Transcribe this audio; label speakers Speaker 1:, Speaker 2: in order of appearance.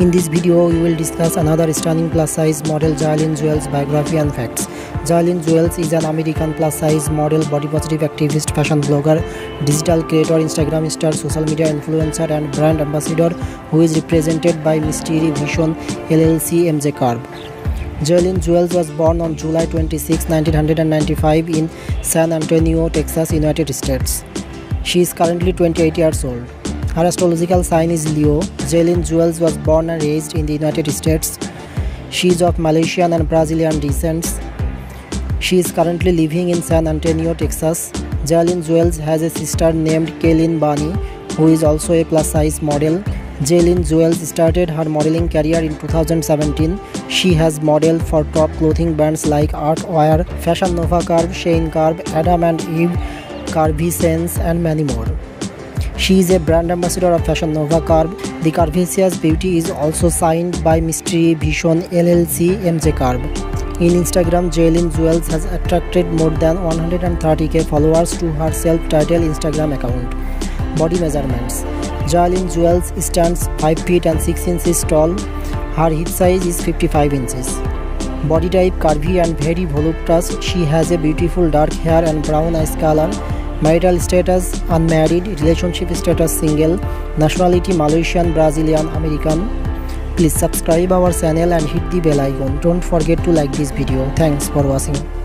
Speaker 1: In this video, we will discuss another stunning plus-size model Jaylynn Juelz biography and facts. Jaylynn Juelz is an American plus-size model, body-positive activist, fashion blogger, digital creator, Instagram star, social media influencer and brand ambassador who is represented by Mystery Vision LLC MJ Carb. Jaylynn Juelz was born on July 26, 1995 in San Antonio, Texas, United States. She is currently 28 years old. Her astrological sign is Leo. Jaylynn Juelz was born and raised in the United States. She is of Malaysian and Brazilian descent. She is currently living in San Antonio, Texas. Jaylynn Juelz has a sister named Kaylin Bani, who is also a plus-size model. Jaylynn Juelz started her modeling career in 2017. She has modeled for top clothing brands like Artwire, Fashion Nova Curve, SHEIN Curve, Adam and Eve, Curvy Sense, and many more. She is a brand ambassador of Fashion Nova Curve. The Curvaceous Beauty is also signed by Mystery Vision LLC MJ Curve. In Instagram, Jailyn Jewels has attracted more than 130k followers to her self-titled Instagram account. Body measurements Jailyn Jewels stands 5 feet and 6 inches tall. Her hip size is 55 inches. Body type curvy and very voluptuous. She has a beautiful dark hair and brown eyes color. Marital status unmarried, relationship status single, nationality Malaysian, Brazilian, American. Please subscribe our channel and hit the bell icon. Don't forget to like this video. Thanks for watching.